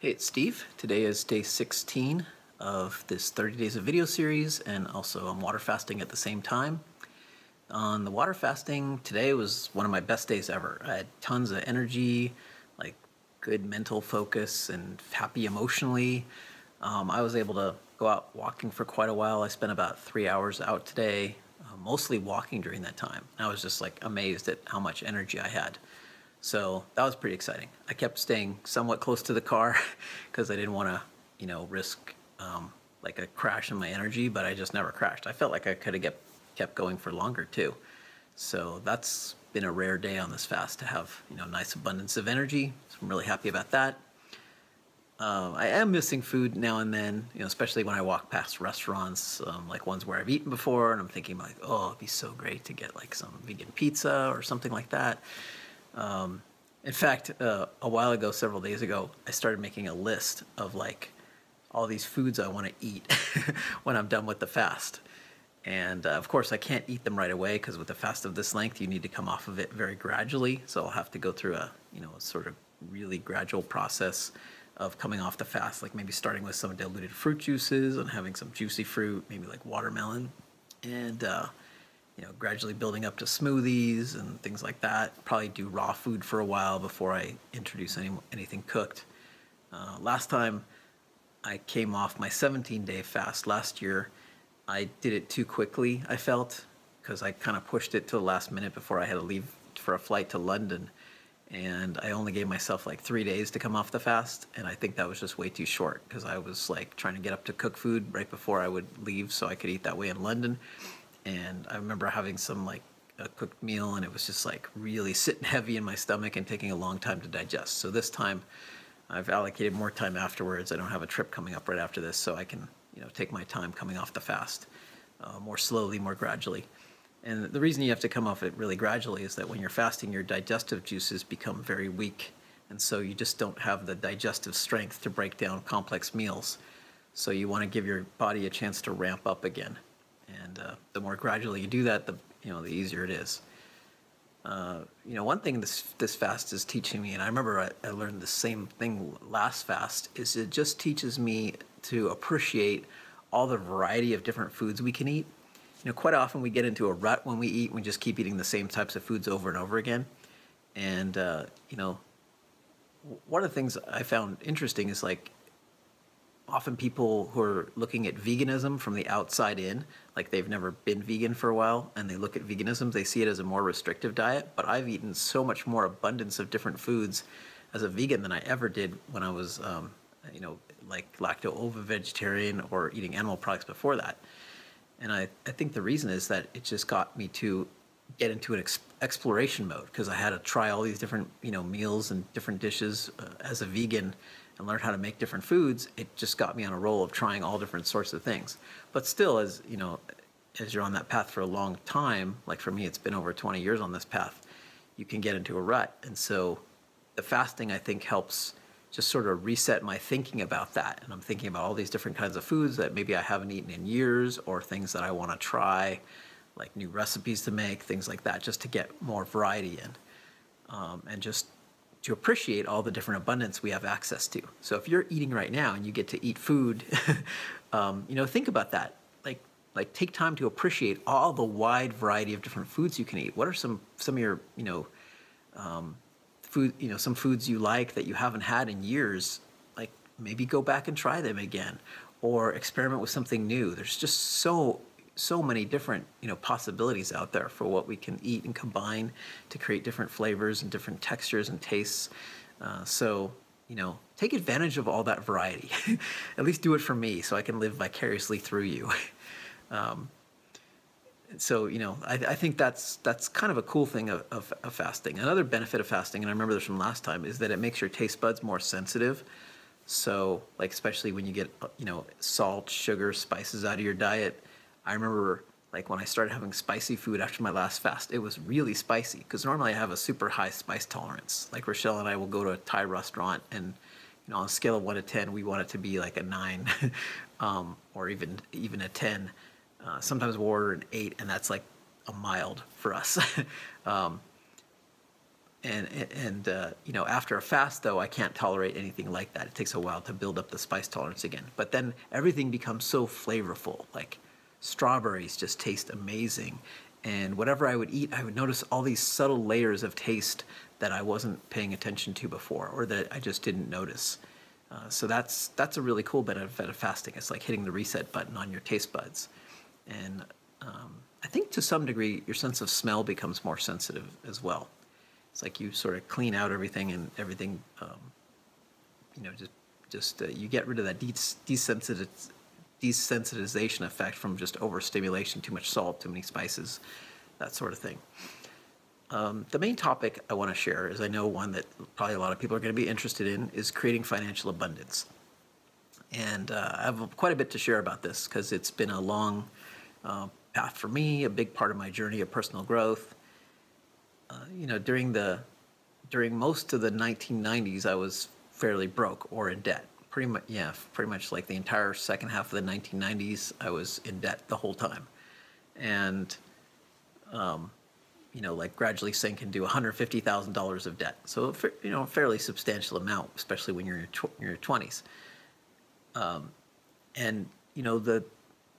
Hey, it's Steve. Today is day 16 of this 30 days of video series, and also I'm water fasting at the same time. On the water fasting, today was one of my best days ever. I had tons of energy, like good mental focus, and happy emotionally. Um, I was able to go out walking for quite a while. I spent about three hours out today, uh, mostly walking during that time. I was just like amazed at how much energy I had. So that was pretty exciting. I kept staying somewhat close to the car because I didn't want to, you know, risk um, like a crash in my energy, but I just never crashed. I felt like I could have kept, going for longer too. So that's been a rare day on this fast to have, you know, nice abundance of energy. So I'm really happy about that. Um, I am missing food now and then, you know, especially when I walk past restaurants, um, like ones where I've eaten before, and I'm thinking like, oh, it'd be so great to get like some vegan pizza or something like that. Um, in fact, uh, a while ago, several days ago, I started making a list of like all these foods I want to eat when I'm done with the fast. And uh, of course, I can't eat them right away because with a fast of this length, you need to come off of it very gradually. So I'll have to go through a, you know, a sort of really gradual process of coming off the fast, like maybe starting with some diluted fruit juices and having some juicy fruit, maybe like watermelon, and uh, you know, gradually building up to smoothies and things like that. Probably do raw food for a while before I introduce any anything cooked. Uh, last time I came off my 17 day fast last year, I did it too quickly. I felt because I kind of pushed it to the last minute before I had to leave for a flight to London and I only gave myself like three days to come off the fast, and I think that was just way too short because I was like trying to get up to cook food right before I would leave so I could eat that way in London, and I remember having some like a cooked meal and it was just like really sitting heavy in my stomach and taking a long time to digest. So this time, I've allocated more time afterwards. I don't have a trip coming up right after this, so I can you know take my time coming off the fast uh, more slowly, more gradually. And the reason you have to come off it really gradually is that when you're fasting, your digestive juices become very weak. And so you just don't have the digestive strength to break down complex meals. So you want to give your body a chance to ramp up again. And uh, the more gradually you do that, the, you know, the easier it is. Uh, you know, one thing this, this fast is teaching me, and I remember I, I learned the same thing last fast, is it just teaches me to appreciate all the variety of different foods we can eat you know, quite often we get into a rut when we eat. We just keep eating the same types of foods over and over again. And, uh, you know, one of the things I found interesting is like often people who are looking at veganism from the outside in, like they've never been vegan for a while, and they look at veganism, they see it as a more restrictive diet. But I've eaten so much more abundance of different foods as a vegan than I ever did when I was, um, you know, like lacto-ovo vegetarian or eating animal products before that. And I, I think the reason is that it just got me to get into an ex- exploration mode because I had to try all these different you know meals and different dishes uh, as a vegan and learn how to make different foods. It just got me on a roll of trying all different sorts of things. But still, as you know, as you're on that path for a long time, like for me, it's been over 20 years on this path. You can get into a rut, and so the fasting I think helps just sort of reset my thinking about that. And I'm thinking about all these different kinds of foods that maybe I haven't eaten in years or things that I want to try, like new recipes to make, things like that, just to get more variety in. Um, and just to appreciate all the different abundance we have access to. So if you're eating right now and you get to eat food, um, you know, think about that. Like, like take time to appreciate all the wide variety of different foods you can eat. What are some some of your, you know, um, food, you know, some foods you like that you haven't had in years, like maybe go back and try them again or experiment with something new. There's just so so many different you know possibilities out there for what we can eat and combine to create different flavors and different textures and tastes. Uh, so you know, take advantage of all that variety. At least do it for me, so I can live vicariously through you. um, so you know I, I, think that's that's kind of a cool thing of, of, of, fasting another benefit of fasting and i remember this from last time is that it makes your taste buds more sensitive so like especially when you get you know salt sugar spices out of your diet i remember like when i started having spicy food after my last fast it was really spicy because normally i have a super high spice tolerance like rachelle and i will go to a thai restaurant and you know on a scale of 1 to 10 we want it to be like a 9 um, or even even a 10 uh, sometimes we'll order an eight, and that's like a mild for us. um, and and uh, you know after a fast though I can't tolerate anything like that. It takes a while to build up the spice tolerance again. But then everything becomes so flavorful. Like strawberries just taste amazing, and whatever I would eat, I would notice all these subtle layers of taste that I wasn't paying attention to before, or that I just didn't notice. Uh, so that's that's a really cool benefit of fasting. It's like hitting the reset button on your taste buds, and um, I think to some degree your sense of smell becomes more sensitive as well. It's like you sort of clean out everything and everything, um, you know, just just uh, you get rid of that desensitization effect from just overstimulation, too much salt, too many spices, that sort of thing. Um, the main topic I want to share is I know one that probably a lot of people are going to be interested in is creating financial abundance. And uh, I have quite a bit to share about this because it's been a long uh, path for me, a big part of my journey of personal growth. Uh, you know, during the during most of the 1990s, I was fairly broke or in debt. Pretty much, yeah, pretty much like the entire second half of the 1990s, I was in debt the whole time, and um, you know, like gradually sink into $150,000 of debt. So, you know, a fairly substantial amount, especially when you're in your, tw- your 20s. Um, and, you know, the,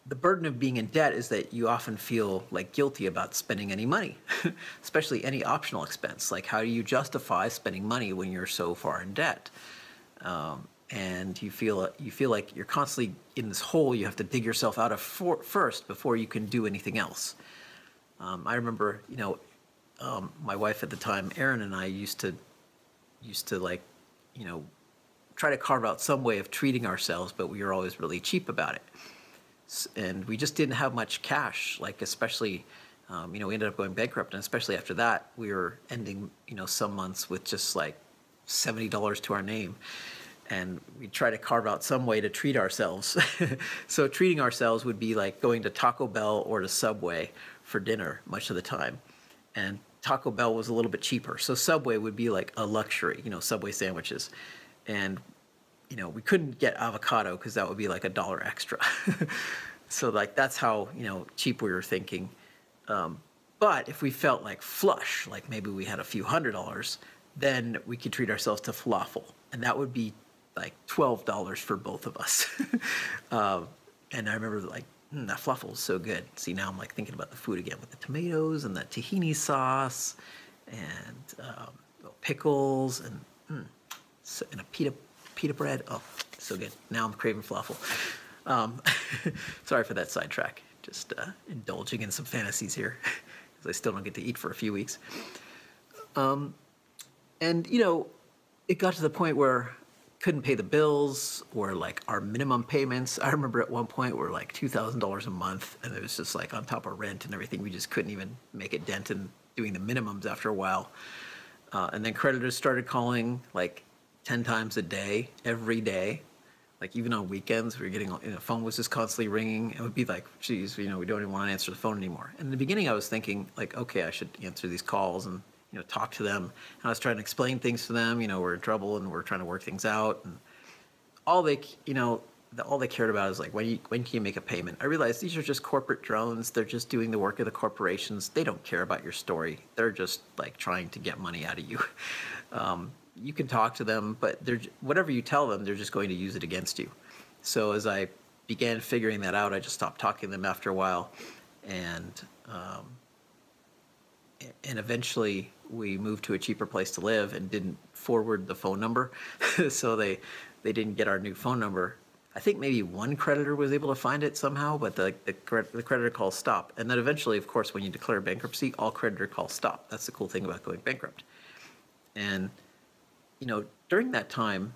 the burden of being in debt is that you often feel like guilty about spending any money, especially any optional expense. Like, how do you justify spending money when you're so far in debt? Um, and you feel you feel like you're constantly in this hole you have to dig yourself out of for, first before you can do anything else. Um, I remember, you know, um, my wife at the time, Erin, and I used to used to like, you know, try to carve out some way of treating ourselves, but we were always really cheap about it, and we just didn't have much cash. Like especially, um, you know, we ended up going bankrupt, and especially after that, we were ending, you know, some months with just like seventy dollars to our name and we try to carve out some way to treat ourselves. so treating ourselves would be like going to Taco Bell or to Subway for dinner much of the time. And Taco Bell was a little bit cheaper. So Subway would be like a luxury, you know, Subway sandwiches. And, you know, we couldn't get avocado because that would be like a dollar extra. so, like, that's how, you know, cheap we were thinking. Um, but if we felt like flush, like maybe we had a few hundred dollars, then we could treat ourselves to falafel. And that would be like $12 for both of us. um, and I remember like mm, that falafel is so good. See, now I'm like thinking about the food again with the tomatoes and the tahini sauce and um, pickles and, mm, so, and a pita, pita bread. Oh, so good. Now I'm craving falafel. Um, sorry for that sidetrack. Just uh, indulging in some fantasies here because I still don't get to eat for a few weeks. Um, and, you know, it got to the point where couldn't pay the bills or like our minimum payments. I remember at one point we were like two thousand dollars a month, and it was just like on top of rent and everything. We just couldn't even make a dent in doing the minimums after a while. Uh, and then creditors started calling like ten times a day, every day. Like even on weekends, we were getting you know, phone was just constantly ringing. It would be like, geez, you know, we don't even want to answer the phone anymore. And in the beginning, I was thinking like, okay, I should answer these calls and you know, talk to them. And I was trying to explain things to them. You know, we're in trouble and we're trying to work things out. And all they, you know, the, all they cared about is like when you when can you make a payment. I realized these are just corporate drones. They're just doing the work of the corporations. They don't care about your story. They're just like trying to get money out of you. Um, you can talk to them, but they're whatever you tell them, they're just going to use it against you. So as I began figuring that out, I just stopped talking to them after a while, and um, and eventually we moved to a cheaper place to live and didn't forward the phone number, so they they didn't get our new phone number. I think maybe one creditor was able to find it somehow, but the, the, the creditor calls stop. And then eventually, of course, when you declare bankruptcy, all creditor calls stop. That's the cool thing about going bankrupt. And, you know, during that time,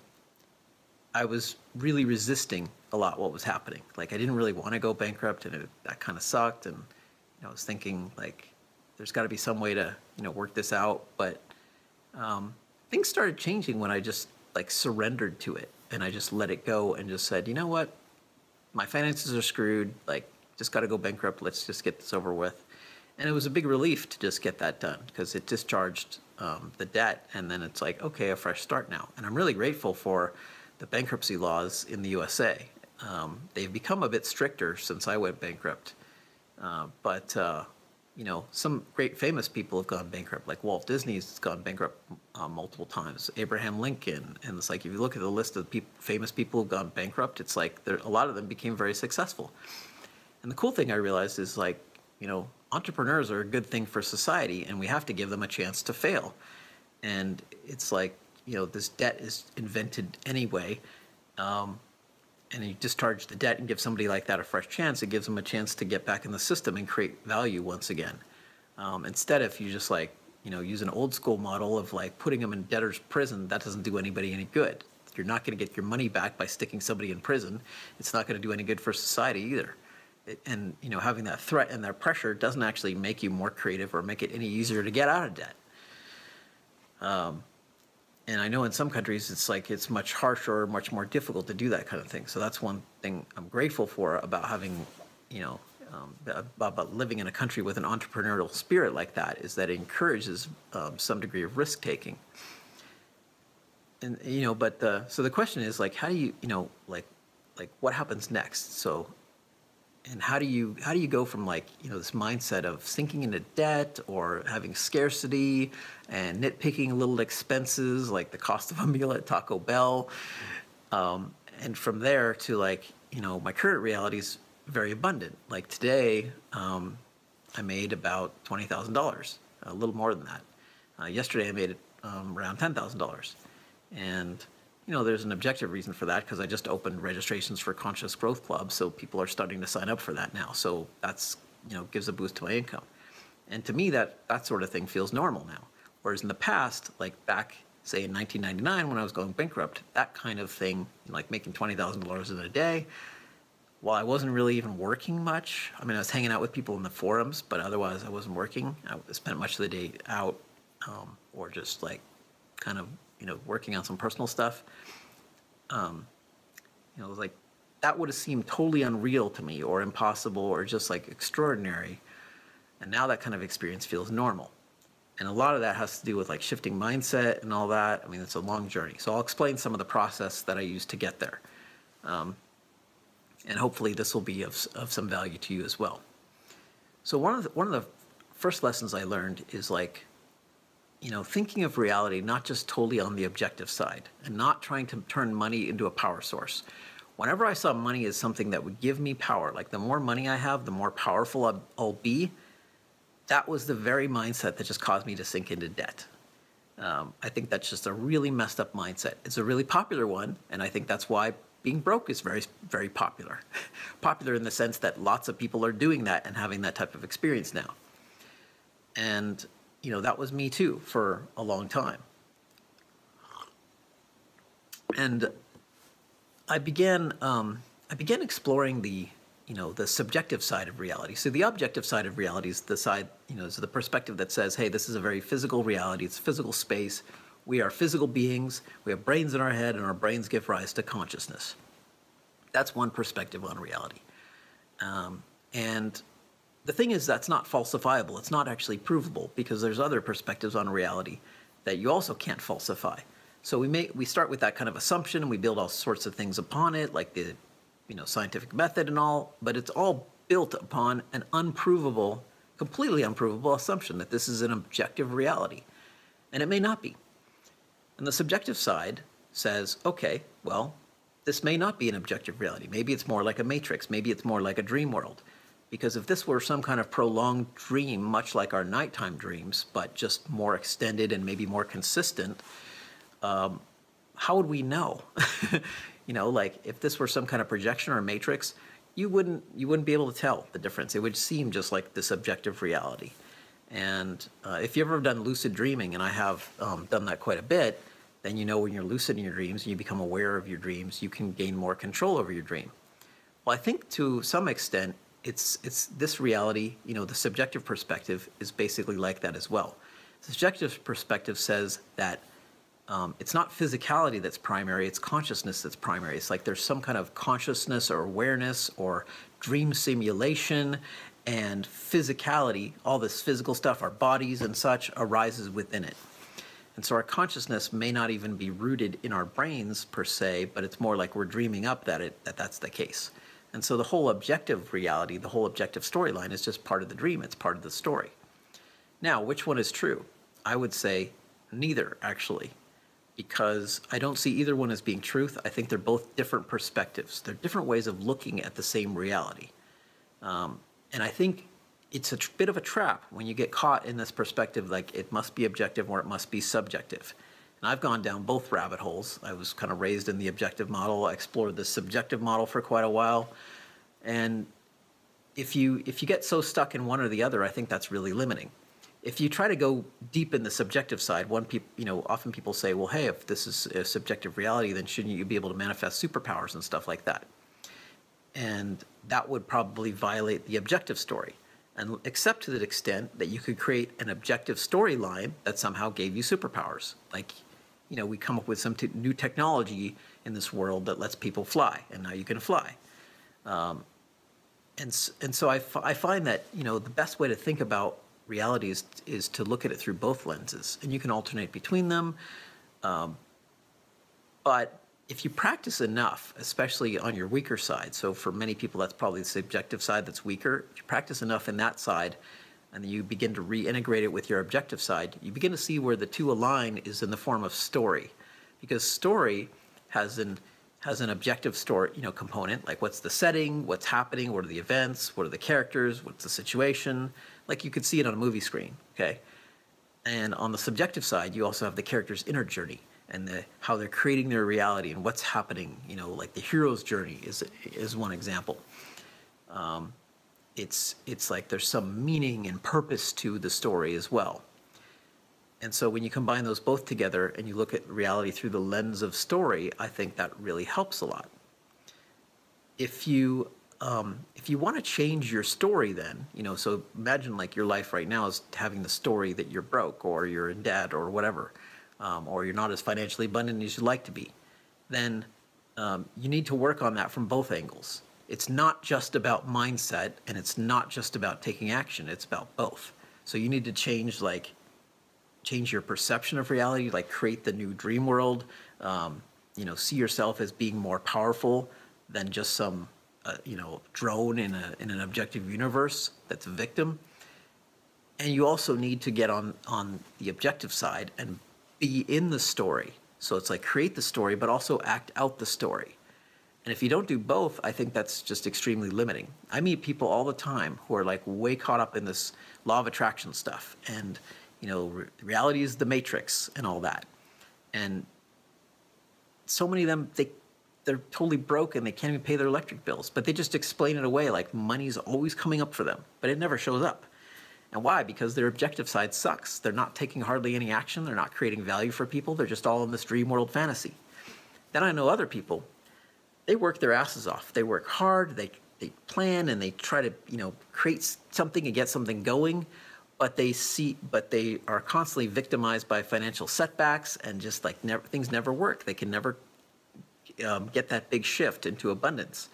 I was really resisting a lot what was happening. Like, I didn't really want to go bankrupt, and it, that kind of sucked. And you know, I was thinking, like, there's got to be some way to you know work this out. But um, things started changing when I just like surrendered to it and I just let it go and just said, you know what, my finances are screwed. Like, just got to go bankrupt. Let's just get this over with. And it was a big relief to just get that done because it discharged um, the debt. And then it's like, okay, a fresh start now. And I'm really grateful for the bankruptcy laws in the USA. Um, they've become a bit stricter since I went bankrupt. Uh, but uh, you know, some great famous people have gone bankrupt, like Walt Disney's gone bankrupt uh, multiple times, Abraham Lincoln, and it's like if you look at the list of famous people who've gone bankrupt, it's like there, a lot of them became very successful. And the cool thing I realized is like, you know, entrepreneurs are a good thing for society, and we have to give them a chance to fail. And it's like, you know, this debt is invented anyway. Um, and you discharge the debt and give somebody like that a fresh chance, it gives them a chance to get back in the system and create value once again. Um, instead, if you just like, you know, use an old school model of like putting them in debtor's prison, that doesn't do anybody any good. You're not going to get your money back by sticking somebody in prison. It's not going to do any good for society either. It, and you know, having that threat and that pressure doesn't actually make you more creative or make it any easier to get out of debt. Um, and I know in some countries it's like it's much harsher, much more difficult to do that kind of thing. So that's one thing I'm grateful for about having, you know, um, about living in a country with an entrepreneurial spirit like that is that it encourages um, some degree of risk taking. And you know, but the, so the question is like, how do you, you know, like, like what happens next? So and how do you how do you go from like you know this mindset of sinking into debt or having scarcity and nitpicking little expenses like the cost of a meal at Taco Bell, um, and from there to like you know my current reality is very abundant. Like today, um, I made about twenty thousand dollars, a little more than that. Uh, yesterday, I made it um, around ten thousand dollars, and you know, there's an objective reason for that because I just opened registrations for Conscious Growth Club, so people are starting to sign up for that now. So that's you know gives a boost to my income, and to me that that sort of thing feels normal now. Whereas in the past, like back say in 1999 when I was going bankrupt, that kind of thing, like making twenty thousand dollars in a day, while I wasn't really even working much. I mean, I was hanging out with people in the forums, but otherwise I wasn't working. I spent much of the day out um, or just like kind of you know, working on some personal stuff. Um, you know, like that would have seemed totally unreal to me or impossible or just like extraordinary. And now that kind of experience feels normal. And a lot of that has to do with like shifting mindset and all that. I mean, it's a long journey. So I'll explain some of the process that I use to get there. Um, and hopefully this will be of, of some value to you as well. So one of the, one of the first lessons I learned is like you know, thinking of reality not just totally on the objective side and not trying to turn money into a power source. Whenever I saw money as something that would give me power, like the more money I have, the more powerful I'll be, that was the very mindset that just caused me to sink into debt. Um, I think that's just a really messed up mindset. It's a really popular one, and I think that's why being broke is very, very popular. popular in the sense that lots of people are doing that and having that type of experience now. And you know, that was me too for a long time. And I began, um, I began exploring the, you know, the subjective side of reality. So the objective side of reality is the side, you know, is the perspective that says, hey, this is a very physical reality. It's physical space. We are physical beings. We have brains in our head, and our brains give rise to consciousness. That's one perspective on reality. Um, and the thing is that's not falsifiable. It's not actually provable because there's other perspectives on reality that you also can't falsify. So we may we start with that kind of assumption and we build all sorts of things upon it, like the you know scientific method and all, but it's all built upon an unprovable, completely unprovable assumption that this is an objective reality. And it may not be. And the subjective side says, okay, well, this may not be an objective reality. Maybe it's more like a matrix. Maybe it's more like a dream world. Because if this were some kind of prolonged dream, much like our nighttime dreams, but just more extended and maybe more consistent, um, how would we know? you know, like if this were some kind of projection or matrix, you wouldn't you wouldn't be able to tell the difference. It would seem just like this objective reality. And uh, if you've ever done lucid dreaming, and I have um, done that quite a bit, then you know when you're lucid in your dreams and you become aware of your dreams, you can gain more control over your dream. Well, I think to some extent, it's it's this reality. You know, the subjective perspective is basically like that as well. The subjective perspective says that um, it's not physicality that's primary; it's consciousness that's primary. It's like there's some kind of consciousness or awareness or dream simulation, and physicality, all this physical stuff, our bodies and such, arises within it. And so our consciousness may not even be rooted in our brains per se, but it's more like we're dreaming up that it that that's the case. And so the whole objective reality, the whole objective storyline is just part of the dream, it's part of the story. Now, which one is true? I would say neither, actually, because I don't see either one as being truth. I think they're both different perspectives, they're different ways of looking at the same reality. Um, and I think it's a bit of a trap when you get caught in this perspective like it must be objective or it must be subjective. And I've gone down both rabbit holes. I was kind of raised in the objective model. I explored the subjective model for quite a while. And if you if you get so stuck in one or the other, I think that's really limiting. If you try to go deep in the subjective side, one people you know often people say, well, hey, if this is a subjective reality, then shouldn't you be able to manifest superpowers and stuff like that? And that would probably violate the objective story and except to the extent that you could create an objective storyline that somehow gave you superpowers. Like, you know, we come up with some new technology in this world that lets people fly, and now you can fly. Um, and and so I, I find that you know the best way to think about reality is is to look at it through both lenses, and you can alternate between them. Um, but if you practice enough, especially on your weaker side, so for many people that's probably the subjective side that's weaker, if you practice enough in that side and you begin to reintegrate it with your objective side, you begin to see where the two align is in the form of story. Because story has an has an objective story, you know, component, like what's the setting, what's happening, what are the events, what are the characters, what's the situation, like you could see it on a movie screen, okay? And on the subjective side, you also have the character's inner journey and the, how they're creating their reality and what's happening. You know, like the hero's journey is is one example. Um, it's it's like there's some meaning and purpose to the story as well. And so when you combine those both together and you look at reality through the lens of story, I think that really helps a lot. If you um, if you want to change your story, then you know, so imagine like your life right now is having the story that you're broke or you're in debt or whatever um, or you're not as financially abundant as you'd like to be, then um, you need to work on that from both angles. It's not just about mindset and it's not just about taking action, it's about both. So you need to change like change your perception of reality, like create the new dream world, um, you know, see yourself as being more powerful than just some uh, you know drone in a in an objective universe that's a victim. And you also need to get on on the objective side and be in the story. So it's like create the story, but also act out the story. And if you don't do both, I think that's just extremely limiting. I meet people all the time who are like way caught up in this law of attraction stuff. And, you know, re- reality is the matrix and all that. And so many of them, they, they're totally broke and they can't even pay their electric bills, but they just explain it away like money's always coming up for them, but it never shows up. And why? Because their objective side sucks. They're not taking hardly any action. They're not creating value for people. They're just all in this dream world fantasy. Then I know other people, they work their asses off. They work hard, they, they plan and they try to, you know, create something and get something going, but they see but they are constantly victimized by financial setbacks and just like never, things never work. They can never um, get that big shift into abundance.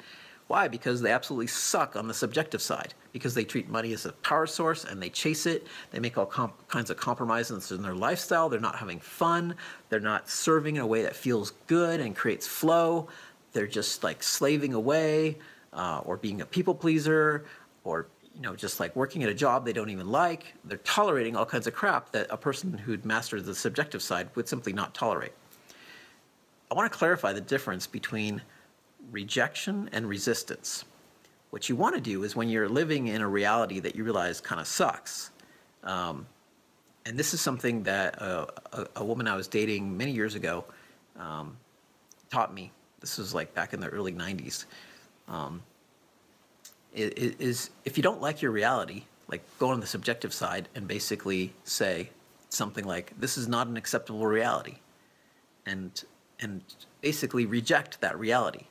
Why? Because they absolutely suck on the subjective side. Because they treat money as a power source and they chase it. They make all comp- kinds of compromises in their lifestyle. They're not having fun. They're not serving in a way that feels good and creates flow. They're just like slaving away uh, or being a people pleaser or you know just like working at a job they don't even like. They're tolerating all kinds of crap that a person who'd mastered the subjective side would simply not tolerate. I want to clarify the difference between rejection and resistance. What you want to do is when you're living in a reality that you realize kind of sucks, um, and this is something that a, a, a, woman I was dating many years ago um, taught me. This was like back in the early 90s. Um, is if you don't like your reality, like go on the subjective side and basically say something like, "This is not an acceptable reality," and and basically reject that reality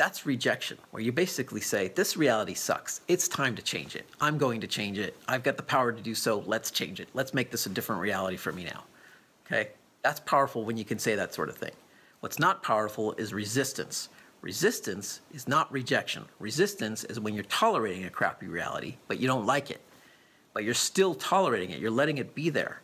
that's rejection, where you basically say, This reality sucks. It's time to change it. I'm going to change it. I've got the power to do so. Let's change it. Let's make this a different reality for me now. Okay? That's powerful when you can say that sort of thing. What's not powerful is resistance. Resistance is not rejection. Resistance is when you're tolerating a crappy reality, but you don't like it. But you're still tolerating it. You're letting it be there.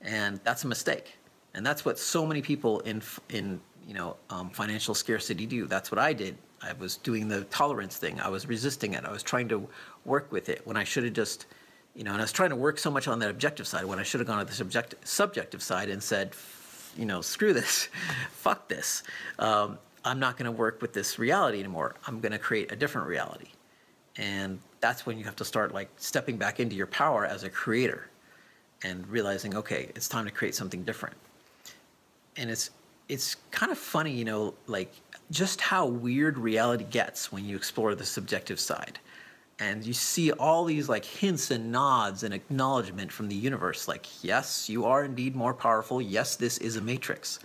And that's a mistake. And that's what so many people in, in you know, um, financial scarcity do. That's what I did. I was doing the tolerance thing. I was resisting it. I was trying to work with it when I should have just, you know, and I was trying to work so much on that objective side when I should have gone to the subjective, subjective side and said, you know, screw this, fuck this. Um, I'm not going to work with this reality anymore. I'm going to create a different reality. And that's when you have to start like stepping back into your power as a creator and realizing, okay, it's time to create something different. And it's it's kind of funny, you know, like just how weird reality gets when you explore the subjective side. And you see all these like hints and nods and acknowledgement from the universe, like, yes, you are indeed more powerful. Yes, this is a matrix.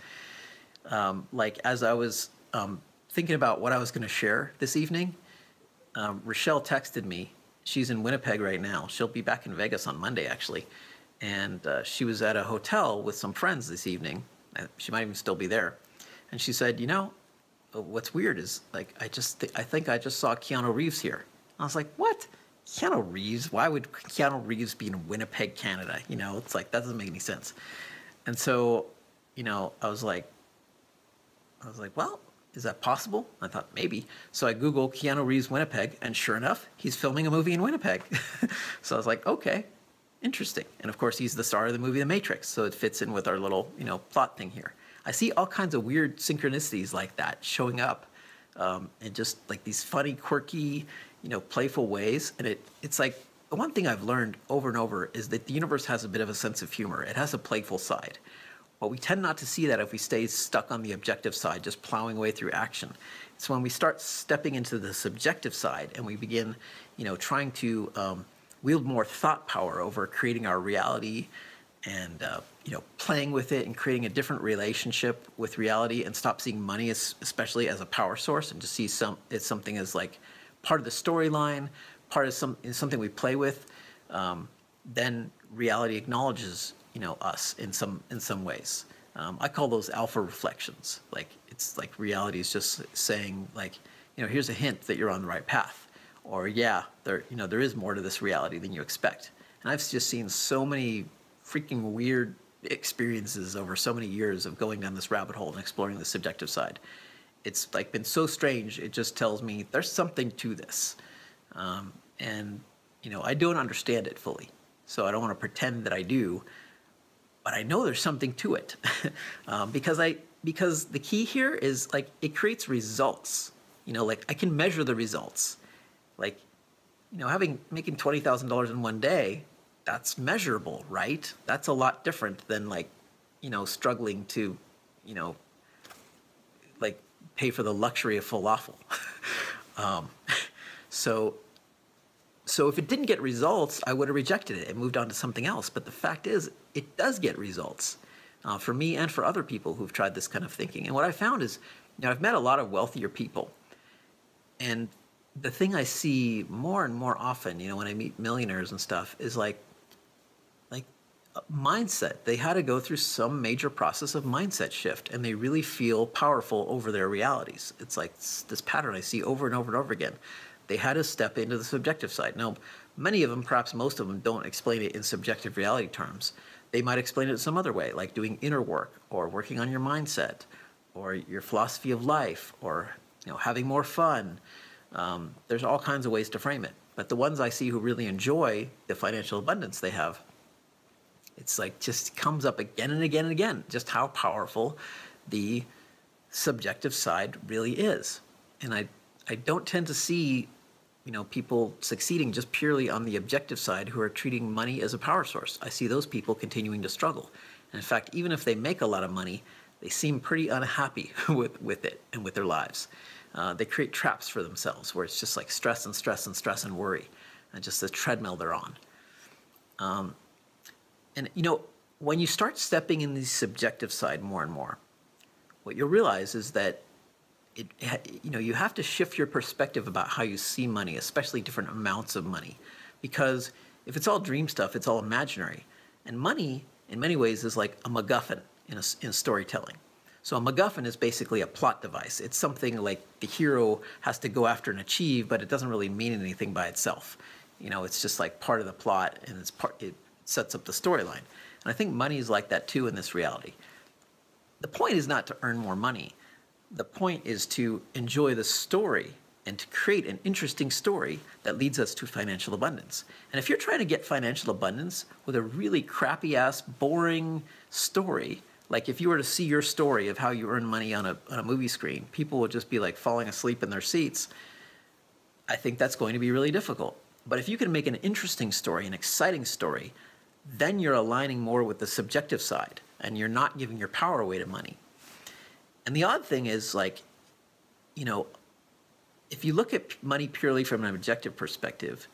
Um, like as I was um, thinking about what I was going to share this evening, um, Rachelle texted me. She's in Winnipeg right now. She'll be back in Vegas on Monday, actually. And uh, she was at a hotel with some friends this evening. She might even still be there. And she said, You know, uh, what's weird is like, I just, th- I think I just saw Keanu Reeves here. I was like, What? Keanu Reeves? Why would Keanu Reeves be in Winnipeg, Canada? You know, it's like, that doesn't make any sense. And so, you know, I was like, I was like, well, is that possible? I thought maybe. So I Googled Keanu Reeves Winnipeg, and sure enough, he's filming a movie in Winnipeg. so I was like, okay, interesting. And of course, he's the star of the movie The Matrix, so it fits in with our little, you know, plot thing here. I see all kinds of weird synchronicities like that showing up um, in just like these funny, quirky, you know, playful ways. And it, it's like the one thing I've learned over and over is that the universe has a bit of a sense of humor. It has a playful side. But we tend not to see that if we stay stuck on the objective side, just plowing away through action. It's when we start stepping into the subjective side and we begin, you know, trying to um, wield more thought power over creating our reality and uh, you know playing with it and creating a different relationship with reality and stop seeing money as, especially as a power source and just see some it's something as like part of the storyline part of some something we play with um, then reality acknowledges you know us in some in some ways. Um, I call those alpha reflections. Like it's like reality is just saying like you know here's a hint that you're on the right path, or yeah there you know there is more to this reality than you expect. And I've just seen so many freaking weird experiences over so many years of going down this rabbit hole and exploring the subjective side. It's like been so strange. It just tells me there's something to this, um, and you know I don't understand it fully, so I don't want to pretend that I do but I know there's something to it um, because I because the key here is like it creates results. You know, like I can measure the results. Like, you know, having making twenty thousand dollars in one day, that's measurable, right? That's a lot different than like, you know, struggling to, you know, like pay for the luxury of falafel. um, so so if it didn't get results, I would have rejected it and moved on to something else. But the fact is, it does get results uh, for me and for other people who've tried this kind of thinking. And what I found is, you know, I've met a lot of wealthier people, and the thing I see more and more often, you know, when I meet millionaires and stuff, is like, like mindset. They had to go through some major process of mindset shift, and they really feel powerful over their realities. It's like this pattern I see over and over and over again they had to step into the subjective side. Now, many of them, perhaps most of them, don't explain it in subjective reality terms. They might explain it some other way, like doing inner work or working on your mindset or your philosophy of life or you know having more fun. Um, there's all kinds of ways to frame it. But the ones I see who really enjoy the financial abundance they have, it's like just comes up again and again and again just how powerful the subjective side really is. And I, I don't tend to see you know, people succeeding just purely on the objective side who are treating money as a power source. I see those people continuing to struggle. And in fact, even if they make a lot of money, they seem pretty unhappy with, with it and with their lives. Uh, they create traps for themselves where it's just like stress and stress and stress and worry, and just the treadmill they're on. Um, and you know, when you start stepping in the subjective side more and more, what you'll realize is that it, you know, you have to shift your perspective about how you see money, especially different amounts of money, because if it's all dream stuff, it's all imaginary, and money, in many ways, is like a MacGuffin in, a, in storytelling. So a MacGuffin is basically a plot device. It's something like the hero has to go after and achieve, but it doesn't really mean anything by itself. You know, it's just like part of the plot, and it's part. It sets up the storyline. And I think money is like that too in this reality. The point is not to earn more money the point is to enjoy the story and to create an interesting story that leads us to financial abundance. And if you're trying to get financial abundance with a really crappy ass, boring story, like if you were to see your story of how you earn money on a, on a movie screen, people would just be like falling asleep in their seats. I think that's going to be really difficult. But if you can make an interesting story, an exciting story, then you're aligning more with the subjective side and you're not giving your power away to money. And the odd thing is, like, you know, if you look at money purely from an objective perspective,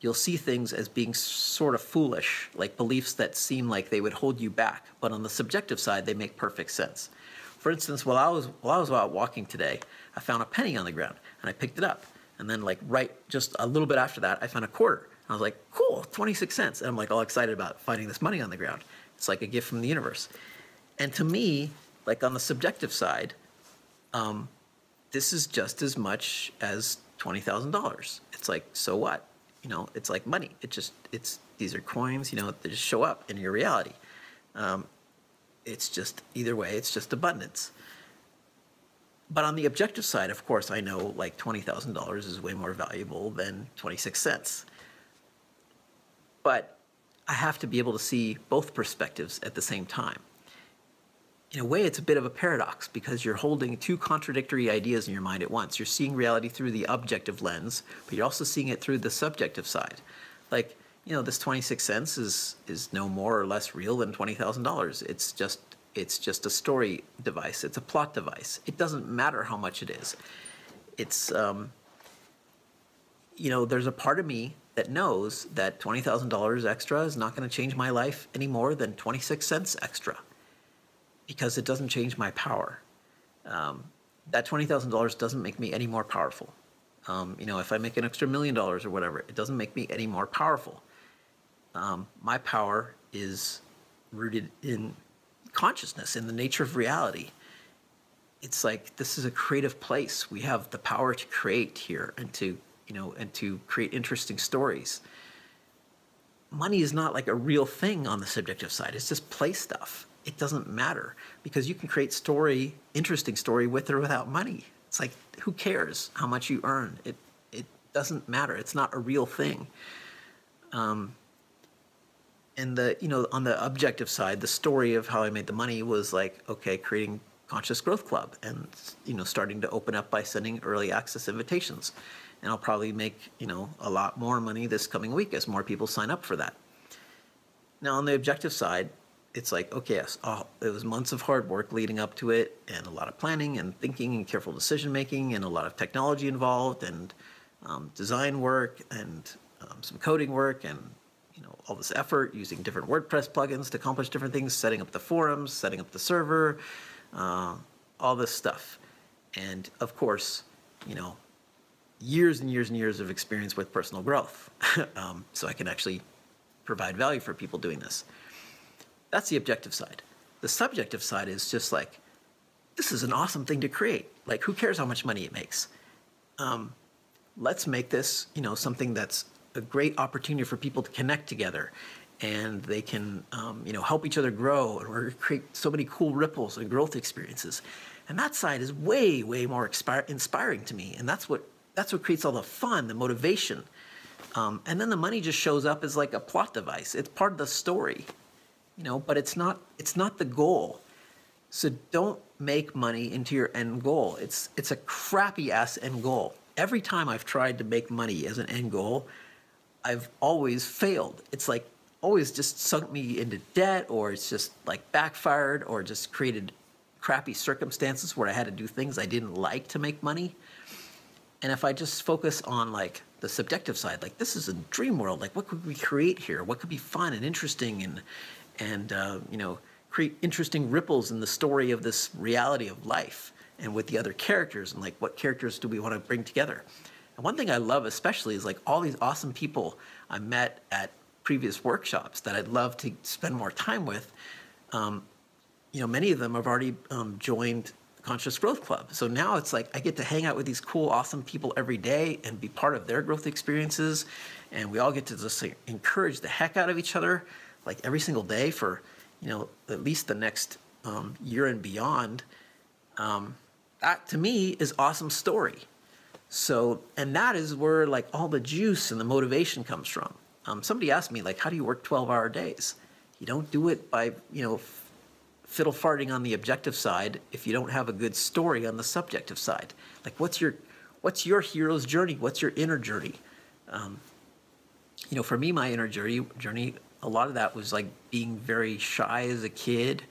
you'll see things as being sort of foolish, like beliefs that seem like they would hold you back. But on the subjective side, they make perfect sense. For instance, while I was while I was out walking today, I found a penny on the ground and I picked it up. And then like right just a little bit after that, I found a quarter. I was like, cool, 26 cents. And I'm like all excited about finding this money on the ground. It's like a gift from the universe. And to me, like on the subjective side, um, this is just as much as twenty thousand dollars. It's like, so what? You know, it's like money. It just it's these are coins. You know, they just show up in your reality. Um, it's just either way, it's just abundance. But on the objective side, of course, I know like twenty thousand dollars is way more valuable than twenty six cents. But I have to be able to see both perspectives at the same time in a way, it's a bit of a paradox because you're holding two contradictory ideas in your mind at once. You're seeing reality through the objective lens, but you're also seeing it through the subjective side. Like, you know, this 26 cents is is no more or less real than $20,000. It's just it's just a story device. It's a plot device. It doesn't matter how much it is. It's um, you know, there's a part of me that knows that $20,000 extra is not going to change my life any more than 26 cents extra because it doesn't change my power. Um, that $20,000 doesn't make me any more powerful. Um, you know, if I make an extra million dollars or whatever, it doesn't make me any more powerful. Um, my power is rooted in consciousness, in the nature of reality. It's like this is a creative place. We have the power to create here and to, you know, and to create interesting stories. Money is not like a real thing on the subjective side. It's just play stuff it doesn't matter because you can create story, interesting story with or without money. It's like who cares how much you earn? It it doesn't matter. It's not a real thing. Um, and the you know on the objective side, the story of how I made the money was like okay, creating Conscious Growth Club and you know starting to open up by sending early access invitations. And I'll probably make you know a lot more money this coming week as more people sign up for that. Now on the objective side, it's like, okay, yes, oh, it was months of hard work leading up to it, and a lot of planning and thinking and careful decision making, and a lot of technology involved, and um, design work, and um, some coding work, and you know all this effort using different WordPress plugins to accomplish different things, setting up the forums, setting up the server, uh, all this stuff, and of course, you know, years and years and years of experience with personal growth, um, so I can actually provide value for people doing this. That's the objective side. The subjective side is just like, this is an awesome thing to create. Like, who cares how much money it makes? Um, let's make this, you know, something that's a great opportunity for people to connect together, and they can, um, you know, help each other grow, and create so many cool ripples and growth experiences. And that side is way, way more inspiring to me, and that's what that's what creates all the fun, the motivation. Um, and then the money just shows up as like a plot device. It's part of the story you know, but it's not it's not the goal. So don't make money into your end goal. It's it's a crappy ass end goal. Every time I've tried to make money as an end goal, I've always failed. It's like always just sunk me into debt or it's just like backfired or just created crappy circumstances where I had to do things I didn't like to make money. And if I just focus on like the subjective side, like this is a dream world, like what could we create here? What could be fun and interesting and and uh, you know create interesting ripples in the story of this reality of life and with the other characters and like what characters do we want to bring together and one thing i love especially is like all these awesome people i met at previous workshops that i'd love to spend more time with um, you know many of them have already um, joined conscious growth club so now it's like i get to hang out with these cool awesome people every day and be part of their growth experiences and we all get to just like, encourage the heck out of each other like every single day for you know at least the next um, year and beyond. Um, that to me is awesome story. So, and that is where like all the juice and the motivation comes from. Um, somebody asked me like, how do you work 12 hour days? You don't do it by, you know, fiddle farting on the objective side if you don't have a good story on the subjective side. Like what's your, what's your hero's journey? What's your inner journey? Um, you know, for me, my inner journey, journey, a lot of that was like being very shy as a kid,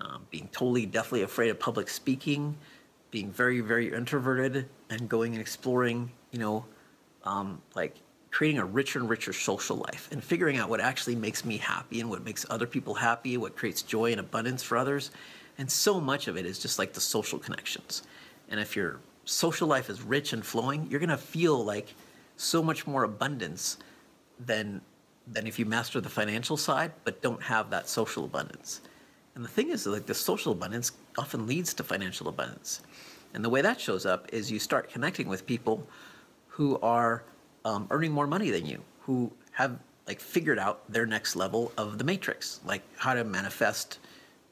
um, being totally, definitely afraid of public speaking, being very, very introverted, and going and exploring, you know, um, like creating a richer and richer social life and figuring out what actually makes me happy and what makes other people happy, what creates joy and abundance for others. And so much of it is just like the social connections. And if your social life is rich and flowing, you're going to feel like so much more abundance than than if you master the financial side but don't have that social abundance. And the thing is, like the social abundance often leads to financial abundance. And the way that shows up is you start connecting with people who are um, earning more money than you, who have like figured out their next level of the matrix, like how to manifest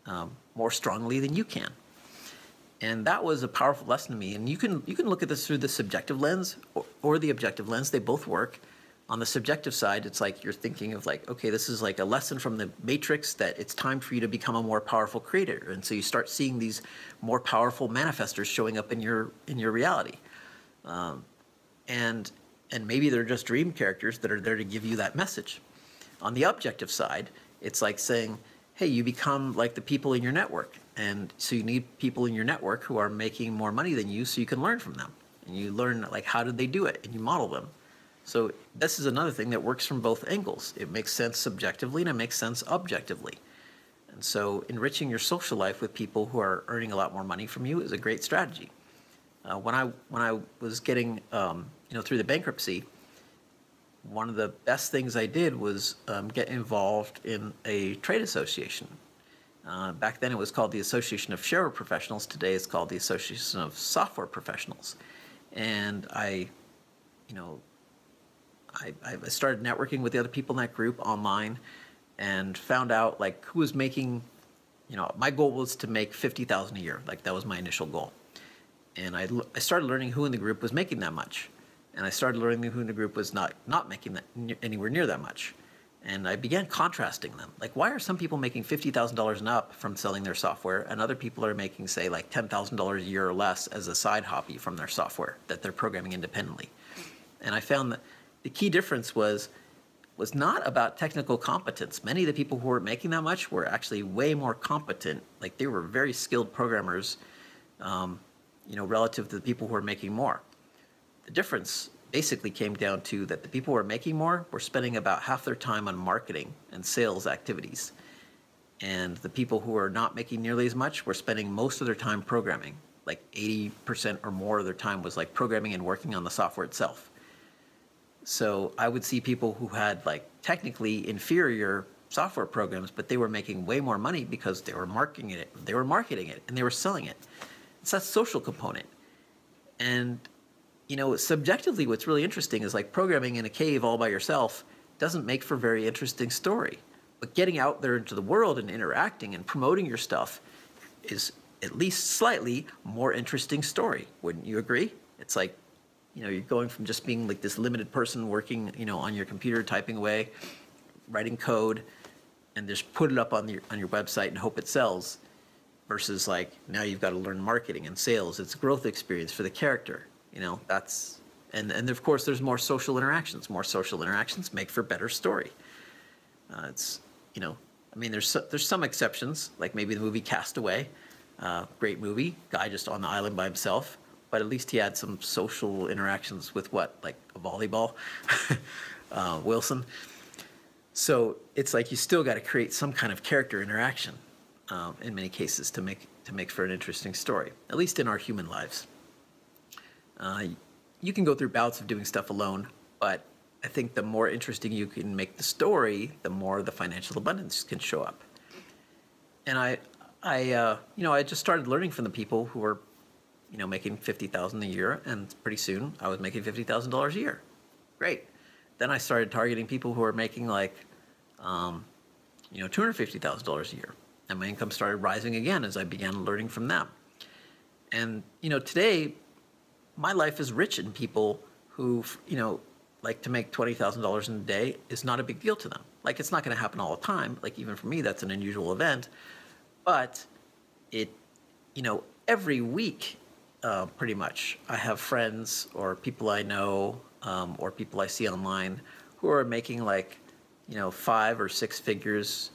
um, more strongly than you can. And that was a powerful lesson to me. And you can you can look at this through the subjective lens or, or the objective lens. They both work on the subjective side, it's like you're thinking of like, okay, this is like a lesson from the matrix that it's time for you to become a more powerful creator. And so you start seeing these more powerful manifestors showing up in your in your reality. Um, and and maybe they're just dream characters that are there to give you that message. On the objective side, it's like saying, hey, you become like the people in your network. And so you need people in your network who are making more money than you so you can learn from them. And you learn like how did they do it and you model them. So this is another thing that works from both angles. It makes sense subjectively and it makes sense objectively. And so enriching your social life with people who are earning a lot more money from you is a great strategy. Uh, when I when I was getting um, you know through the bankruptcy, one of the best things I did was um, get involved in a trade association. Uh, back then it was called the Association of Shareware Professionals. Today it's called the Association of Software Professionals. And I, you know, I, I started networking with the other people in that group online and found out like who was making you know my goal was to make 50000 a year like that was my initial goal and I, I started learning who in the group was making that much and i started learning who the group was not not making that anywhere near that much and i began contrasting them like why are some people making $50000 and up from selling their software and other people are making say like $10000 a year or less as a side hobby from their software that they're programming independently and i found that the key difference was was not about technical competence. Many of the people who were making that much were actually way more competent. Like they were very skilled programmers, um, you know, relative to the people who were making more. The difference basically came down to that the people who were making more were spending about half their time on marketing and sales activities. And the people who were not making nearly as much were spending most of their time programming. Like 80% or more of their time was like programming and working on the software itself. So I would see people who had like technically inferior software programs, but they were making way more money because they were marketing it, they were marketing it, and they were selling it. It's that social component. And you know, subjectively, what's really interesting is like programming in a cave all by yourself doesn't make for a very interesting story. But getting out there into the world and interacting and promoting your stuff is at least slightly more interesting story. Wouldn't you agree? It's like you know, you're going from just being like this limited person working, you know, on your computer, typing away, writing code, and just put it up on your on your website and hope it sells, versus like now you've got to learn marketing and sales. It's a growth experience for the character. You know, that's and and of course there's more social interactions. More social interactions make for better story. Uh, it's you know, I mean, there's there's some exceptions, like maybe the movie Castaway, uh, great movie, guy just on the island by himself but at least he had some social interactions with what, like a volleyball, uh, Wilson. So it's like you still got to create some kind of character interaction um, in many cases to make to make for an interesting story, at least in our human lives. Uh, you can go through bouts of doing stuff alone, but I think the more interesting you can make the story, the more the financial abundance can show up. And I, I, uh, you know, I just started learning from the people who were you know, making fifty thousand a year, and pretty soon I was making fifty thousand dollars a year. Great. Then I started targeting people who are making like, um, you know, two hundred fifty thousand dollars a year, and my income started rising again as I began learning from them. And you know, today, my life is rich in people who you know like to make twenty thousand dollars in a day is not a big deal to them. Like it's not going to happen all the time. Like even for me, that's an unusual event. But it, you know, every week, uh, pretty much, I have friends or people I know um, or people I see online who are making like, you know, five or six figures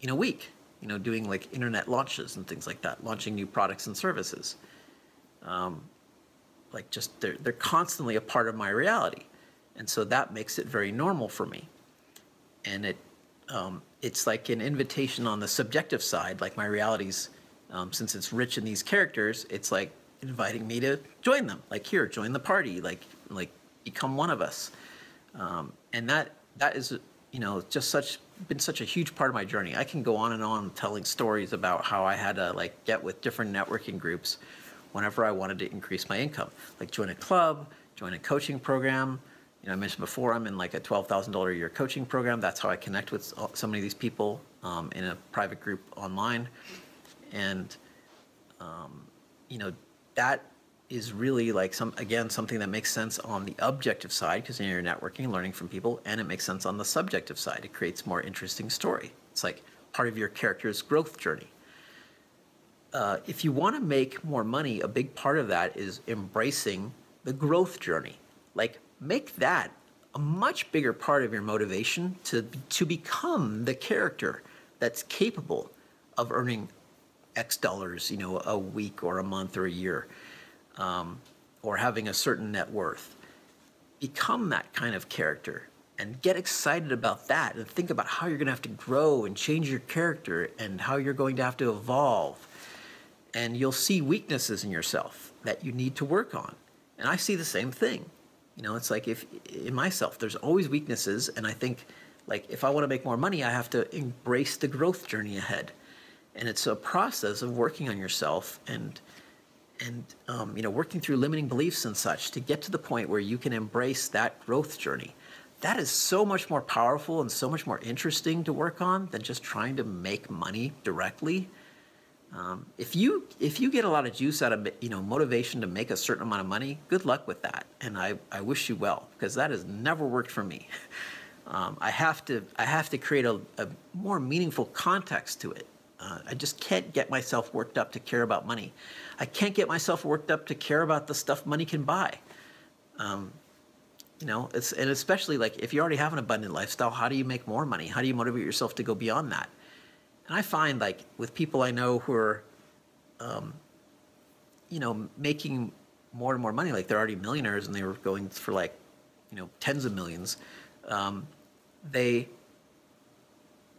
in a week. You know, doing like internet launches and things like that, launching new products and services. Um, like just they're they're constantly a part of my reality, and so that makes it very normal for me. And it um, it's like an invitation on the subjective side, like my realities, um, since it's rich in these characters, it's like inviting me to join them. Like here, join the party. Like like become one of us. Um, and that that is you know just such been such a huge part of my journey. I can go on and on telling stories about how I had to like get with different networking groups whenever I wanted to increase my income, like join a club, join a coaching program. You know, I mentioned before I'm in like a twelve thousand dollar a year coaching program. That's how I connect with so many of these people um, in a private group online, and um, you know that is really like some again something that makes sense on the objective side because you're networking, learning from people, and it makes sense on the subjective side. It creates more interesting story. It's like part of your character's growth journey. Uh, if you want to make more money, a big part of that is embracing the growth journey. Like make that a much bigger part of your motivation to to become the character that's capable of earning X dollars, you know, a week or a month or a year, um, or having a certain net worth. Become that kind of character and get excited about that and think about how you're going to have to grow and change your character and how you're going to have to evolve. And you'll see weaknesses in yourself that you need to work on. And I see the same thing. You know, it's like if in myself, there's always weaknesses. And I think, like, if I want to make more money, I have to embrace the growth journey ahead and it's a process of working on yourself and and um, you know working through limiting beliefs and such to get to the point where you can embrace that growth journey that is so much more powerful and so much more interesting to work on than just trying to make money directly um, if you if you get a lot of juice out of you know motivation to make a certain amount of money good luck with that and i, I wish you well because that has never worked for me um, i have to i have to create a, a more meaningful context to it uh, I just can't get myself worked up to care about money. I can't get myself worked up to care about the stuff money can buy. Um, you know, it's and especially like if you already have an abundant lifestyle, how do you make more money? How do you motivate yourself to go beyond that? And I find like with people I know who are, um, you know, making more and more money, like they're already millionaires and they were going for like, you know, tens of millions. Um, they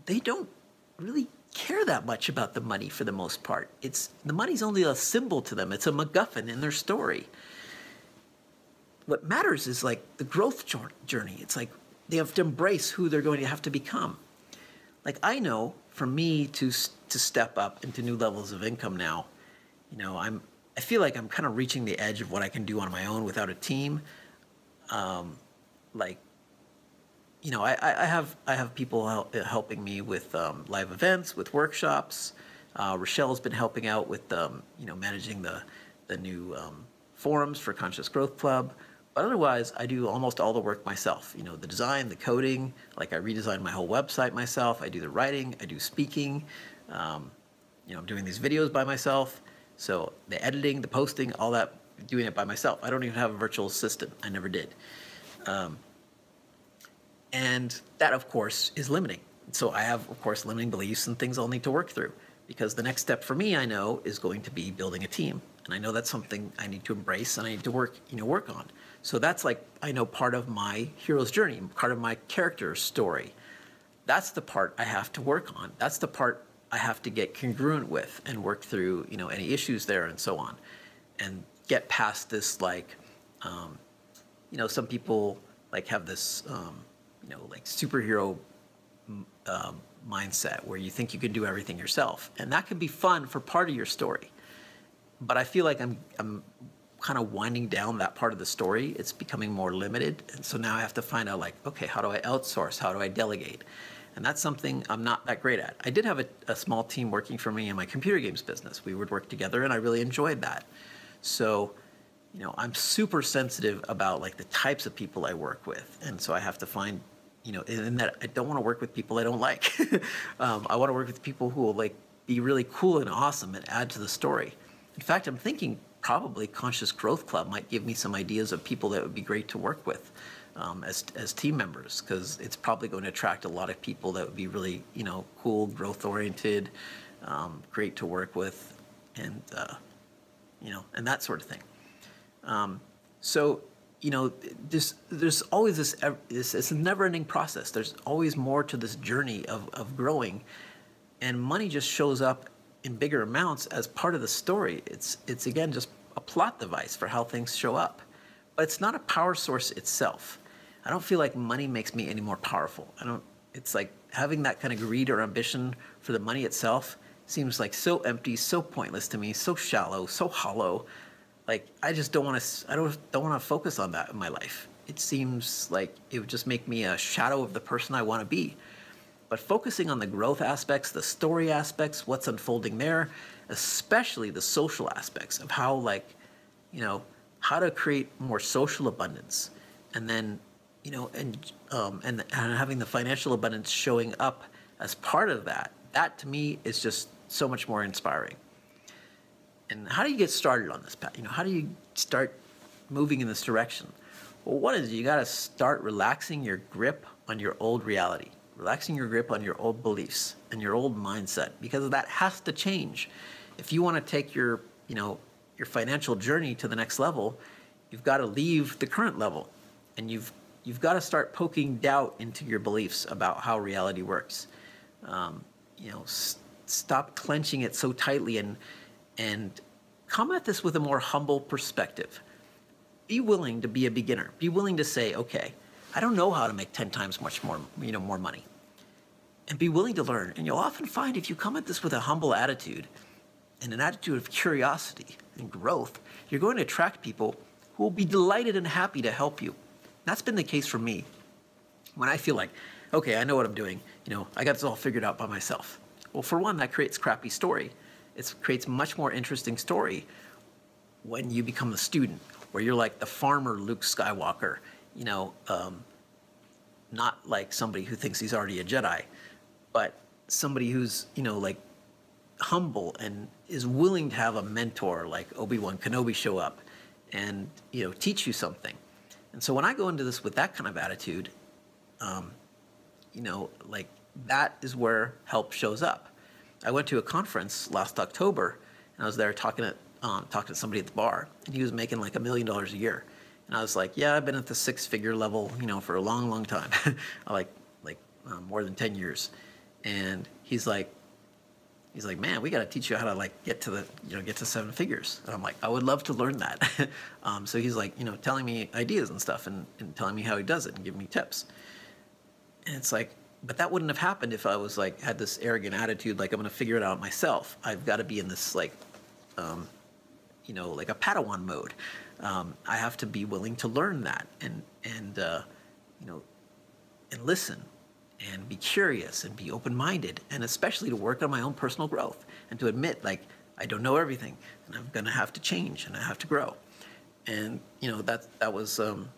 they don't really care that much about the money for the most part. It's the money's only a symbol to them. It's a MacGuffin in their story. What matters is like the growth journey. It's like they have to embrace who they're going to have to become. Like I know for me to to step up into new levels of income now, you know, I'm I feel like I'm kind of reaching the edge of what I can do on my own without a team. Um, like you know, I, I have I have people help, helping me with um, live events, with workshops. Uh, Rachelle's been helping out with um, you know managing the the new um, forums for Conscious Growth Club. But otherwise, I do almost all the work myself. You know, the design, the coding. Like I redesigned my whole website myself. I do the writing. I do speaking. Um, you know, I'm doing these videos by myself. So the editing, the posting, all that, doing it by myself. I don't even have a virtual assistant. I never did. Um, and that, of course, is limiting. So I have, of course, limiting beliefs and things I'll need to work through. Because the next step for me, I know, is going to be building a team. And I know that's something I need to embrace and I need to work, you know, work on. So that's like, I know, part of my hero's journey, part of my character story. That's the part I have to work on. That's the part I have to get congruent with and work through, you know, any issues there and so on. And get past this, like, um, you know, some people like have this, um, you know, like superhero um, mindset where you think you can do everything yourself, and that can be fun for part of your story. But I feel like I'm I'm kind of winding down that part of the story. It's becoming more limited, and so now I have to find out like, okay, how do I outsource? How do I delegate? And that's something I'm not that great at. I did have a, a small team working for me in my computer games business. We would work together, and I really enjoyed that. So, you know, I'm super sensitive about like the types of people I work with, and so I have to find, you know, in that I don't want to work with people I don't like. um, I want to work with people who will like be really cool and awesome and add to the story. In fact, I'm thinking probably Conscious Growth Club might give me some ideas of people that would be great to work with um, as, as team members because it's probably going to attract a lot of people that would be really, you know, cool, growth oriented, um, great to work with, and, uh, you know, and that sort of thing. Um, so, you know, this, there's always this, this, it's a never ending process. There's always more to this journey of, of growing. And money just shows up in bigger amounts as part of the story. It's, it's again just a plot device for how things show up. But it's not a power source itself. I don't feel like money makes me any more powerful. I don't, it's like having that kind of greed or ambition for the money itself seems like so empty, so pointless to me, so shallow, so hollow. Like I just don't want to, I don't, don't want to focus on that in my life. It seems like it would just make me a shadow of the person I want to be. But focusing on the growth aspects, the story aspects, what's unfolding there, especially the social aspects of how like, you know, how to create more social abundance and then you know, and um, and, and having the financial abundance showing up as part of that, that to me is just so much more inspiring. And how do you get started on this path? You know, how do you start moving in this direction? Well, one is you got to start relaxing your grip on your old reality, relaxing your grip on your old beliefs and your old mindset, because that has to change. If you want to take your, you know, your financial journey to the next level, you've got to leave the current level, and you've you've got to start poking doubt into your beliefs about how reality works. Um, you know, stop clenching it so tightly and and come at this with a more humble perspective. Be willing to be a beginner. Be willing to say, okay, I don't know how to make ten times much more, you know, more money, and be willing to learn. And you'll often find if you come at this with a humble attitude and an attitude of curiosity and growth, you're going to attract people who will be delighted and happy to help you that's been the case for me. When I feel like, okay, I know what I'm doing, you know, I got this all figured out by myself. Well, for one, that creates crappy story. It creates much more interesting story when you become a student, where you're like the farmer Luke Skywalker, you know, um, not like somebody who thinks he's already a Jedi, but somebody who's, you know, like humble and is willing to have a mentor like Obi-Wan Kenobi show up and, you know, teach you something. And so when I go into this with that kind of attitude, um, you know, like that is where help shows up. I went to a conference last October, and I was there talking to um, talking to somebody at the bar, and he was making like a million dollars a year. And I was like, yeah, I've been at the six-figure level, you know, for a long, long time, like like um, more than ten years. And he's like, he's like, man, we got to teach you how to like get to the, you know, get to seven figures. And I'm like, I would love to learn that. um, so he's like, you know, telling me ideas and stuff and, and telling me how he does it and giving me tips. And it's like, but that wouldn't have happened if I was like, had this arrogant attitude, like I'm going to figure it out myself. I've got to be in this like, um, you know, like a Padawan mode. Um, I have to be willing to learn that and, and, uh, you know, and listen and be curious and be open-minded and especially to work on my own personal growth and to admit like I don't know everything and I'm going to have to change and I have to grow. And you know that that was um,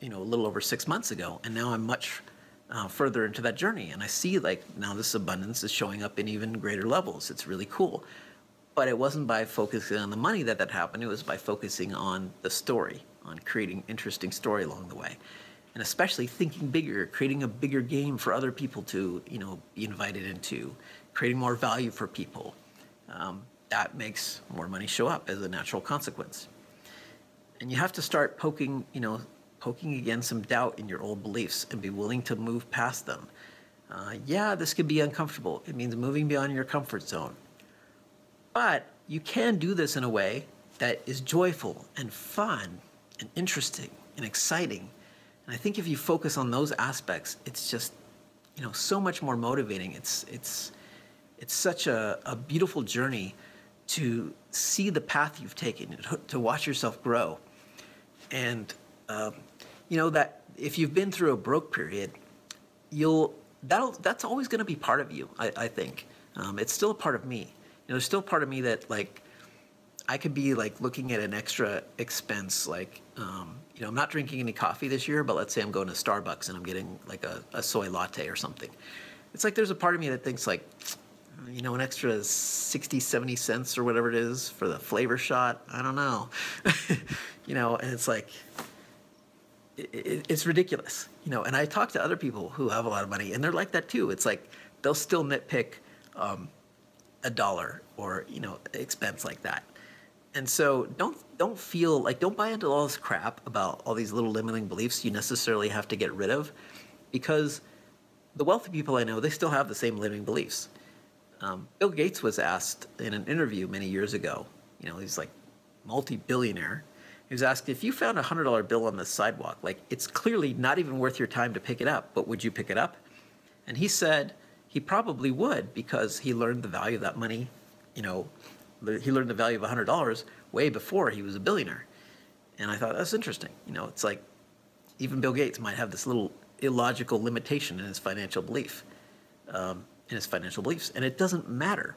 you know a little over six months ago, and now I'm much uh, further into that journey, and I see like now this abundance is showing up in even greater levels. It's really cool, but it wasn't by focusing on the money that that happened. It was by focusing on the story, on creating interesting story along the way and especially thinking bigger, creating a bigger game for other people to, you know, be invited into, creating more value for people. Um, that makes more money show up as a natural consequence. And you have to start poking, you know, poking again some doubt in your old beliefs and be willing to move past them. Uh, yeah, this could be uncomfortable. It means moving beyond your comfort zone. But you can do this in a way that is joyful and fun and interesting and exciting and I think if you focus on those aspects, it's just, you know, so much more motivating. It's it's it's such a, a beautiful journey to see the path you've taken, to watch yourself grow. And um, you know that if you've been through a broke period, you'll that'll that's always going to be part of you. I, I think um, it's still a part of me. You know, there's still part of me that like I could be like looking at an extra expense, like, um, you know, I'm not drinking any coffee this year, but let's say I'm going to Starbucks and I'm getting like a, a soy latte or something. It's like there's a part of me that thinks like, you know, an extra 60, 70 cents or whatever it is for the flavor shot. I don't know. you know, and it's like, it, it, it's ridiculous, you know. And I talk to other people who have a lot of money, and they're like that too. It's like they'll still nitpick um, a dollar or you know expense like that. And so don't don't feel like don't buy into all this crap about all these little limiting beliefs you necessarily have to get rid of, because the wealthy people I know they still have the same limiting beliefs. Um, Bill Gates was asked in an interview many years ago. You know, he's like multi-billionaire. He was asked if you found a hundred dollar bill on the sidewalk, like it's clearly not even worth your time to pick it up, but would you pick it up? And he said he probably would because he learned the value of that money. You know, he learned the value of a hundred dollars way before he was a billionaire. And I thought that's interesting. You know, it's like even Bill Gates might have this little illogical limitation in his financial belief. Um, in his financial beliefs, and it doesn't matter.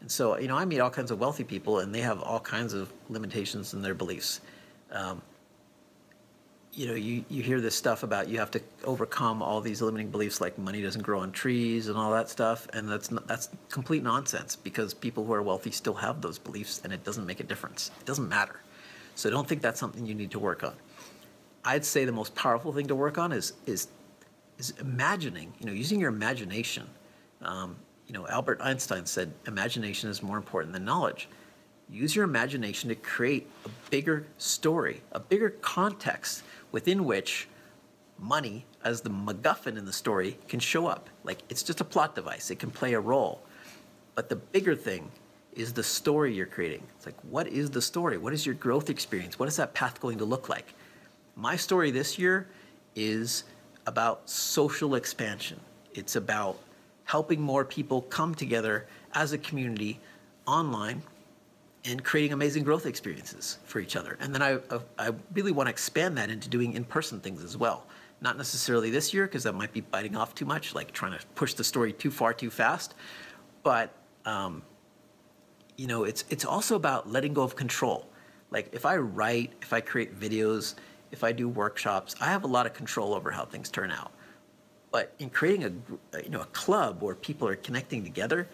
And so, you know, I meet all kinds of wealthy people, and they have all kinds of limitations in their beliefs. Um, you know, you, you hear this stuff about you have to overcome all these limiting beliefs like money doesn't grow on trees and all that stuff, and that's not, that's complete nonsense because people who are wealthy still have those beliefs, and it doesn't make a difference. It doesn't matter. So don't think that's something you need to work on. I'd say the most powerful thing to work on is is is imagining. You know, using your imagination um, you know, Albert Einstein said imagination is more important than knowledge. Use your imagination to create a bigger story, a bigger context within which money, as the MacGuffin in the story, can show up. Like it's just a plot device, it can play a role. But the bigger thing is the story you're creating. It's like, what is the story? What is your growth experience? What is that path going to look like? My story this year is about social expansion. It's about helping more people come together as a community online and creating amazing growth experiences for each other. And then I, I really want to expand that into doing in-person things as well. Not necessarily this year, because that might be biting off too much, like trying to push the story too far too fast. But, um, you know, it's, it's also about letting go of control. Like if I write, if I create videos, if I do workshops, I have a lot of control over how things turn out. But in creating a you know a club where people are connecting together,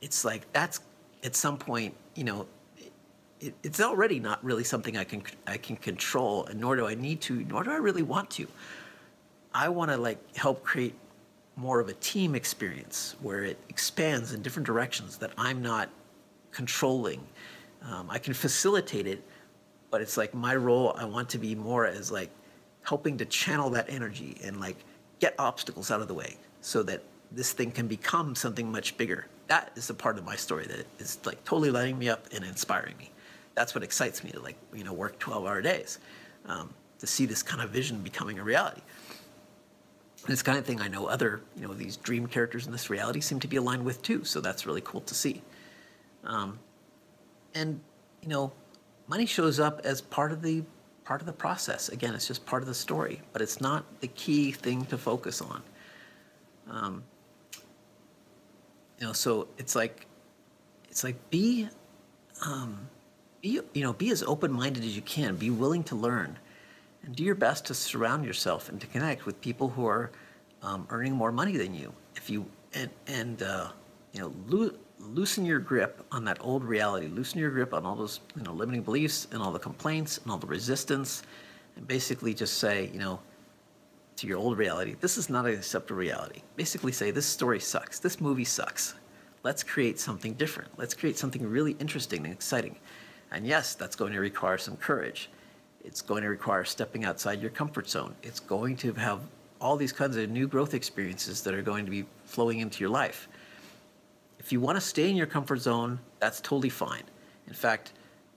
it's like that's at some point you know it, it's already not really something I can I can control, and nor do I need to, nor do I really want to. I want to like help create more of a team experience where it expands in different directions that I'm not controlling. Um, I can facilitate it, but it's like my role. I want to be more as like helping to channel that energy and like get obstacles out of the way so that this thing can become something much bigger. That is the part of my story that is like totally lighting me up and inspiring me. That's what excites me to like, you know, work 12 hour days, um, to see this kind of vision becoming a reality. And it's kind of thing I know other, you know, these dream characters in this reality seem to be aligned with too. So that's really cool to see. Um, and, you know, money shows up as part of the part of the process. Again, it's just part of the story, but it's not the key thing to focus on. Um, you know, so it's like, it's like be, um, be you know, be as open-minded as you can. Be willing to learn, and do your best to surround yourself and to connect with people who are um, earning more money than you. If you and and uh, you know, lo- loosen your grip on that old reality. Loosen your grip on all those you know limiting beliefs and all the complaints and all the resistance, and basically just say you know to your old reality, this is not an acceptable reality. Basically say this story sucks. This movie sucks. Let's create something different. Let's create something really interesting and exciting. And yes, that's going to require some courage. It's going to require stepping outside your comfort zone. It's going to have all these kinds of new growth experiences that are going to be flowing into your life. If you want to stay in your comfort zone, that's totally fine. In fact,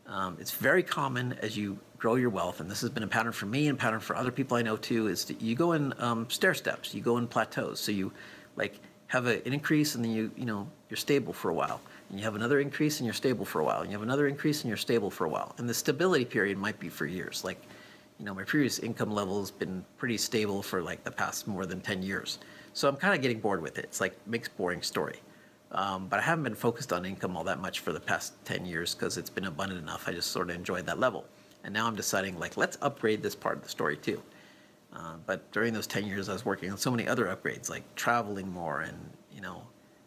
um, it's very common as you grow your wealth, and this has been a pattern for me and pattern for other people I know too, is that you go in um, stair steps, you go in plateaus. So you like have a, an increase and then you, you know, you're stable for a while. And you have another increase and you're stable for a while. And you have another increase and you're stable for a while. And the stability period might be for years. Like, you know, my previous income level has been pretty stable for like the past more than 10 years. So I'm kind of getting bored with it. It's like makes boring story. Um, but I haven't been focused on income all that much for the past 10 years because it's been abundant enough. I just sort of enjoyed that level. And now I'm deciding, like, let's upgrade this part of the story too. Uh, but during those 10 years, I was working on so many other upgrades, like traveling more and, you know,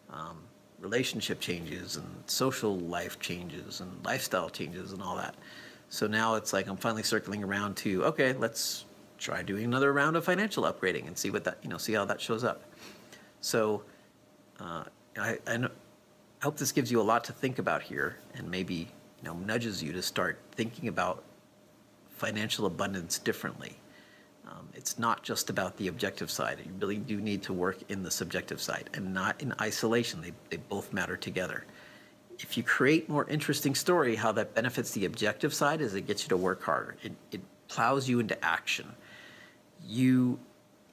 um, relationship changes and social life changes and lifestyle changes and all that. So now it's like I'm finally circling around to, okay, let's try doing another round of financial upgrading and see what that, you know, see how that shows up. So uh, I, I, hope this gives you a lot to think about here and maybe, you know, nudges you to start thinking about financial abundance differently. Um, it's not just about the objective side. You really do need to work in the subjective side and not in isolation. They, they both matter together. If you create more interesting story, how that benefits the objective side is it gets you to work harder. It, it plows you into action. You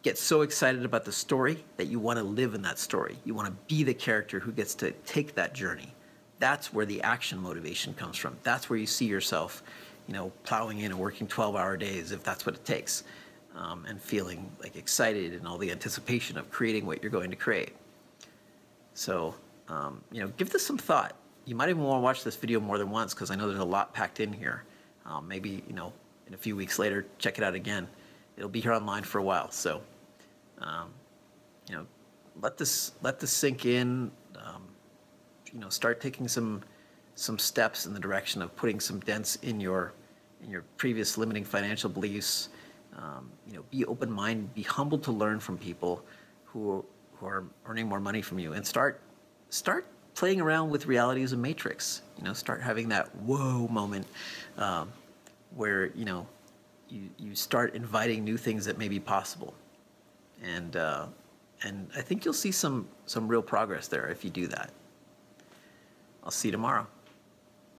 get so excited about the story that you want to live in that story. You want to be the character who gets to take that journey. That's where the action motivation comes from. That's where you see yourself, you know, plowing in and working 12-hour days if that's what it takes um, and feeling like excited and all the anticipation of creating what you're going to create. So, um, you know, give this some thought. You might even want to watch this video more than once because I know there's a lot packed in here. Um, maybe, you know, in a few weeks later, check it out again. It'll be here online for a while. So, um, you know, let this let this sink in. Um, you know, start taking some some steps in the direction of putting some dents in your in your previous limiting financial beliefs um, you know, be open-minded, be humble to learn from people who, who are earning more money from you, and start start playing around with reality as a matrix. You know, start having that whoa moment um, where you know you you start inviting new things that may be possible, and uh, and I think you'll see some some real progress there if you do that. I'll see you tomorrow.